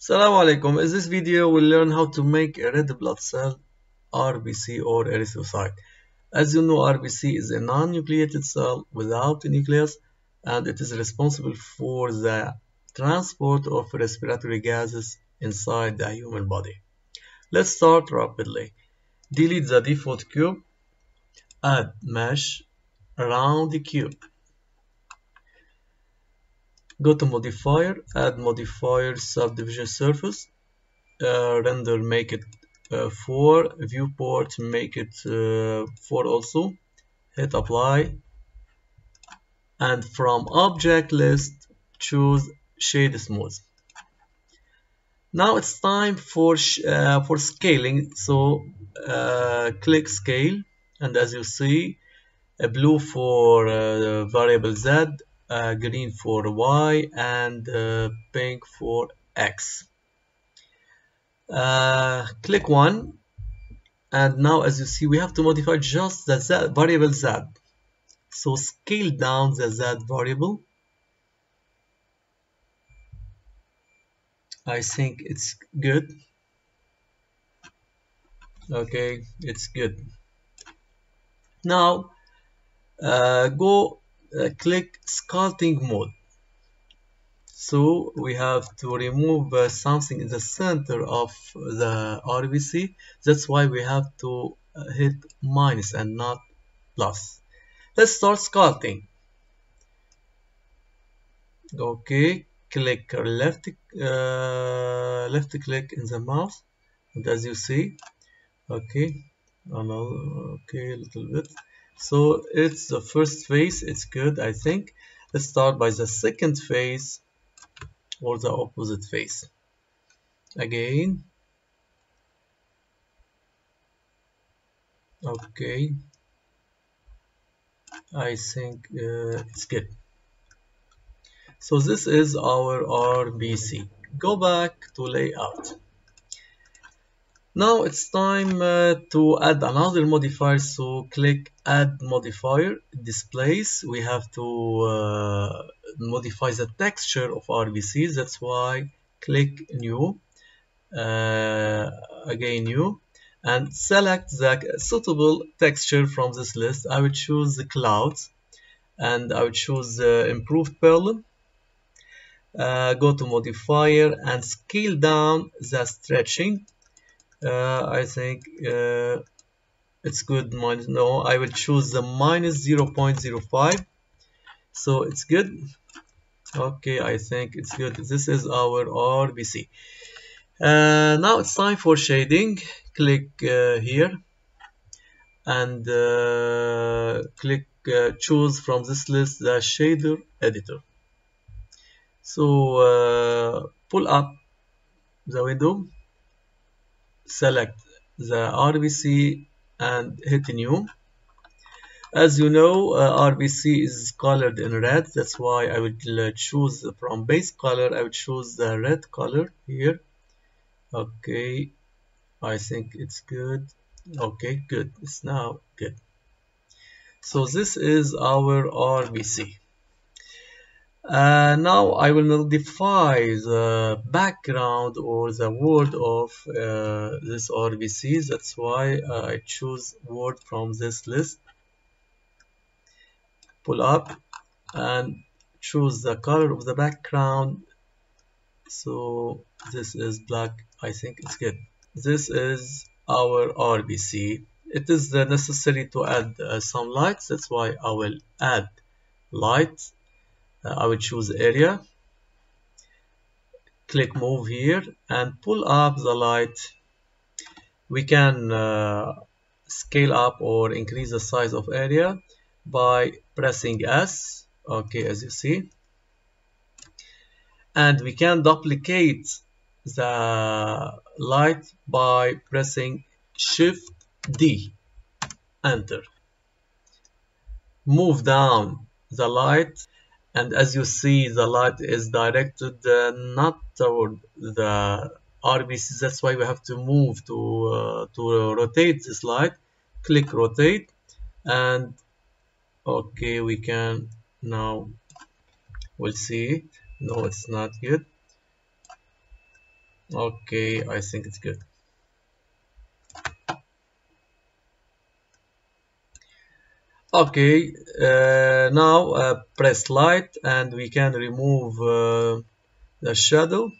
Assalamu alaikum. In this video, we'll learn how to make a red blood cell, RBC or erythrocyte. As you know, RBC is a non-nucleated cell without a nucleus, and it is responsible for the transport of respiratory gases inside the human body. Let's start rapidly. Delete the default cube, add mesh around the cube. Go to modifier, add modifier subdivision surface, uh, render make it uh, 4, viewport make it uh, 4 also, hit apply, and from object list choose shade smooth. Now it's time for uh, for scaling, so uh, click scale, and as you see, a blue for uh, variable z, uh, green for y and uh, pink for x. Uh, click one and now as you see we have to modify just the z variable z. So scale down the z variable. I think it's good. Okay, it's good. Now uh, go uh, click sculpting mode. So we have to remove uh, something in the center of the RBC that's why we have to uh, hit minus and not plus. Let's start sculpting okay click left uh, left click in the mouse and as you see okay another okay a little bit so it's the first phase it's good I think. Let's start by the second phase or the opposite phase. Again. Okay. I think uh, it's good. So this is our RBC go back to layout now it's time uh, to add another modifier so click add modifier. Displace we have to uh, modify the texture of RBC that's why click new uh, again new and select the suitable texture from this list. I will choose the clouds and I will choose the improved Perlin uh, go to modifier and scale down the stretching uh, I think uh, it's good minus no I will choose the minus 0.05 so it's good. Okay I think it's good. This is our RBC uh, now it's time for shading. Click uh, here. And uh, click uh, choose from this list the shader editor. So pull up the window select the RBC and hit new. As you know uh, RBC is colored in red. That's why I would uh, choose from base color I would choose the red color here. Okay I think it's good. Okay good. It's now good. So this is our RBC uh, now I will modify the background or the world of uh, this RBC. That's why I choose world from this list. Pull up and choose the color of the background. So this is black. I think it's good. This is our RBC. It is necessary to add uh, some lights. That's why I will add light I will choose area. Click move here and pull up the light. We can uh, scale up or increase the size of area by pressing S. Okay as you see. And we can duplicate the light by pressing shift D. Enter. Move down the light and as you see the light is directed uh, not toward the RBCs that's why we have to move to uh, to rotate this light. Click rotate. And okay we can now we'll see no it's not good okay I think it's good okay uh, now uh, press light and we can remove uh, the shadow.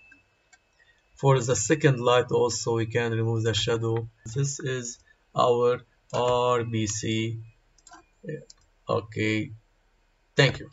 For the second light also we can remove the shadow. This is our RBC okay thank you